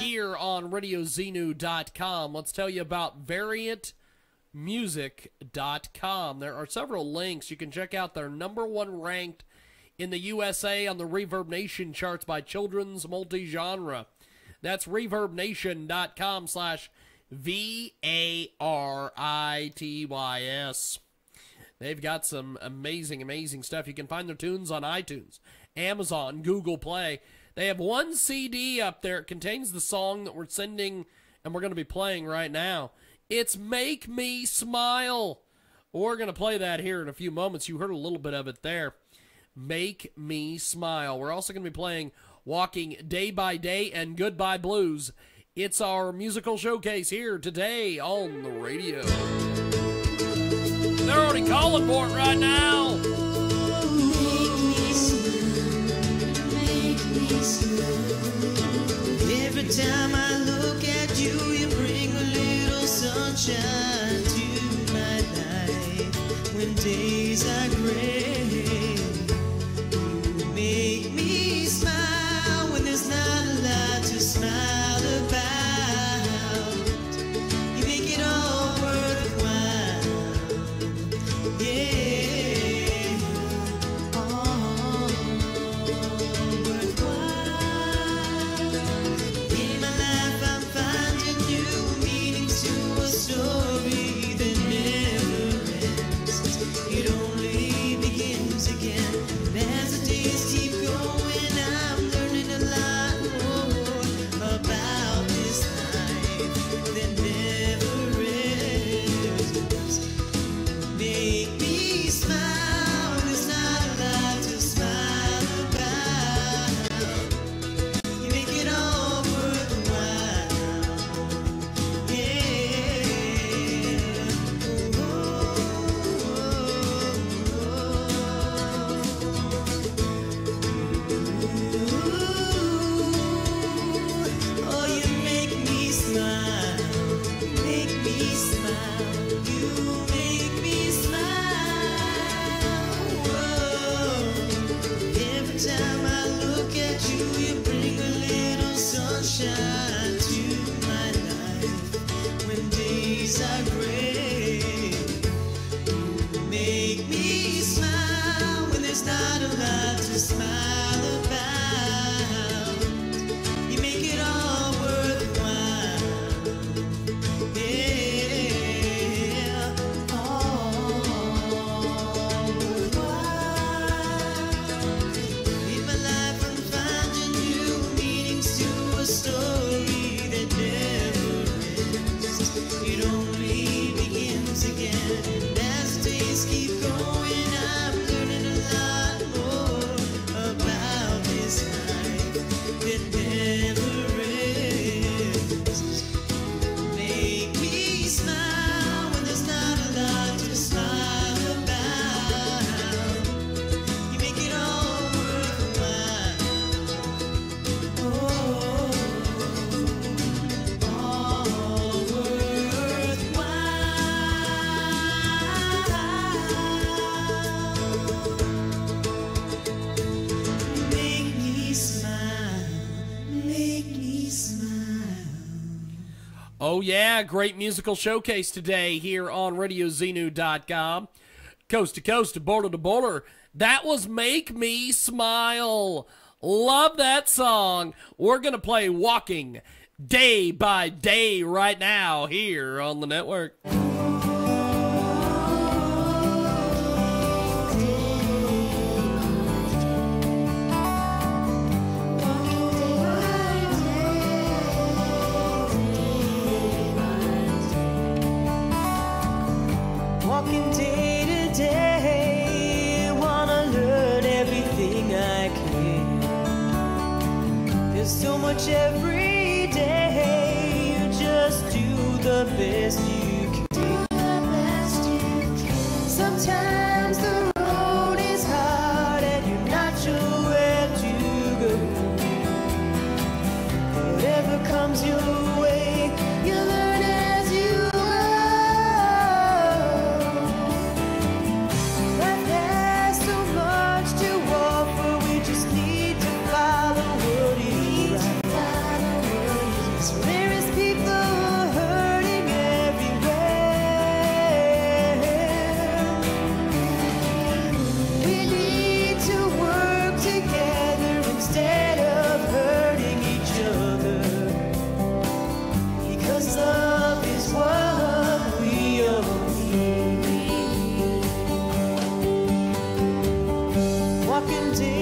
here on RadioXenu.com. Let's tell you about VariantMusic.com. There are several links. You can check out their number one ranked in the USA on the Reverb Nation charts by children's multi-genre. That's ReverbNation.com slash V-A-R-I-T-Y-S. They've got some amazing, amazing stuff. You can find their tunes on iTunes, Amazon, Google Play. They have one CD up there. It contains the song that we're sending and we're going to be playing right now. It's Make Me Smile. We're going to play that here in a few moments. You heard a little bit of it there. Make Me Smile. We're also going to be playing Walking Day by Day and Goodbye Blues. It's our musical showcase here today on the radio. They're already calling for it right now. Smile Oh, yeah, great musical showcase today here on RadioXenu.com. Coast to coast, border to border. That was Make Me Smile. Love that song. We're going to play Walking Day by Day right now here on the network. Walking day to day, wanna learn everything I can. There's so much every day, you just do the best you broken day.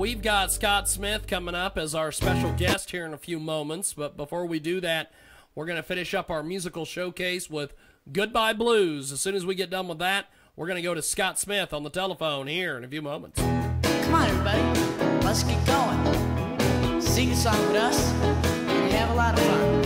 We've got Scott Smith coming up as our special guest here in a few moments, but before we do that, we're going to finish up our musical showcase with Goodbye Blues. As soon as we get done with that, we're going to go to Scott Smith on the telephone here in a few moments. Come on, everybody. Let's get going sing song with us and have a lot of fun.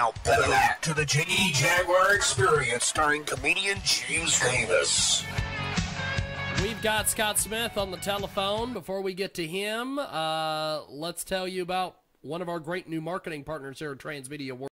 Now, back to the Jiggy Jaguar Experience starring comedian James Davis. We've got Scott Smith on the telephone. Before we get to him, uh, let's tell you about one of our great new marketing partners here at Transmedia World.